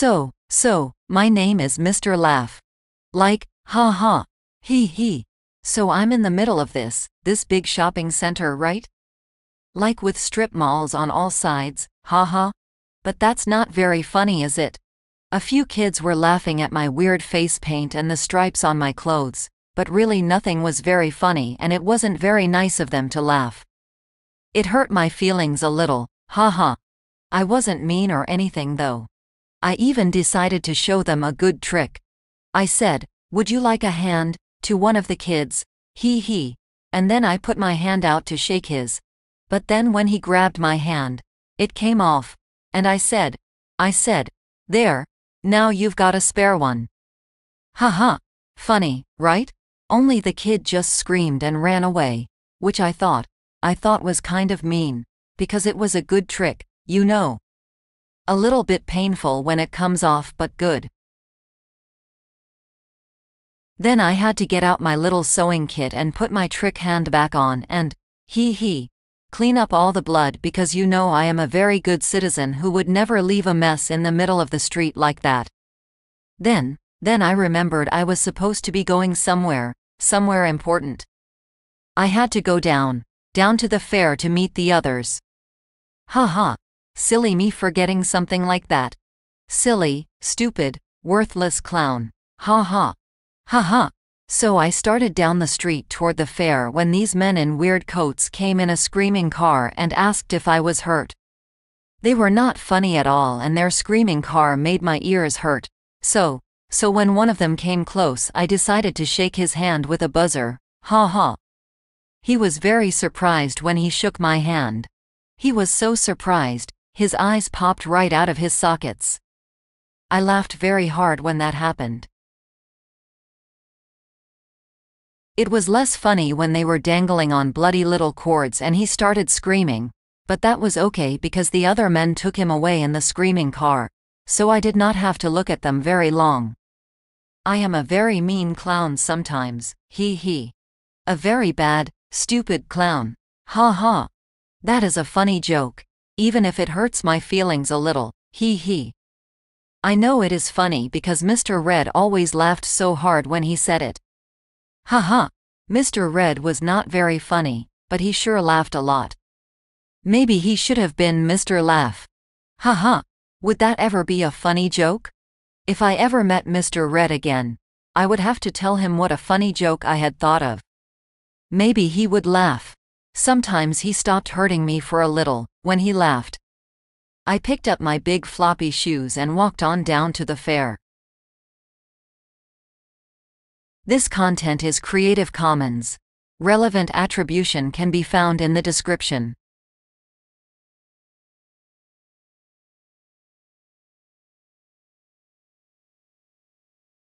So, so, my name is Mr. Laugh. Like, ha ha, he he. So I'm in the middle of this, this big shopping center, right? Like with strip malls on all sides, ha ha. But that's not very funny, is it? A few kids were laughing at my weird face paint and the stripes on my clothes, but really nothing was very funny and it wasn't very nice of them to laugh. It hurt my feelings a little, ha ha. I wasn't mean or anything though. I even decided to show them a good trick. I said, Would you like a hand? to one of the kids, he he, and then I put my hand out to shake his. But then when he grabbed my hand, it came off, and I said, I said, There, now you've got a spare one. Ha ha, funny, right? Only the kid just screamed and ran away, which I thought, I thought was kind of mean, because it was a good trick, you know. A little bit painful when it comes off but good. Then I had to get out my little sewing kit and put my trick hand back on and, hee hee, clean up all the blood because you know I am a very good citizen who would never leave a mess in the middle of the street like that. Then, then I remembered I was supposed to be going somewhere, somewhere important. I had to go down, down to the fair to meet the others. Ha ha, silly me forgetting something like that. Silly, stupid, worthless clown. Ha ha. Ha ha. So I started down the street toward the fair when these men in weird coats came in a screaming car and asked if I was hurt. They were not funny at all and their screaming car made my ears hurt. So, so when one of them came close I decided to shake his hand with a buzzer, ha ha. He was very surprised when he shook my hand. He was so surprised, his eyes popped right out of his sockets. I laughed very hard when that happened. It was less funny when they were dangling on bloody little cords and he started screaming, but that was okay because the other men took him away in the screaming car, so I did not have to look at them very long. I am a very mean clown sometimes, he he. A very bad, stupid clown. Ha ha. That is a funny joke, even if it hurts my feelings a little, he he. I know it is funny because Mr. Red always laughed so hard when he said it. Ha ha. Mr. Red was not very funny, but he sure laughed a lot. Maybe he should have been Mr. Laugh. Ha ha. Would that ever be a funny joke? If I ever met Mr. Red again, I would have to tell him what a funny joke I had thought of. Maybe he would laugh. Sometimes he stopped hurting me for a little, when he laughed. I picked up my big floppy shoes and walked on down to the fair. This content is Creative Commons. Relevant attribution can be found in the description.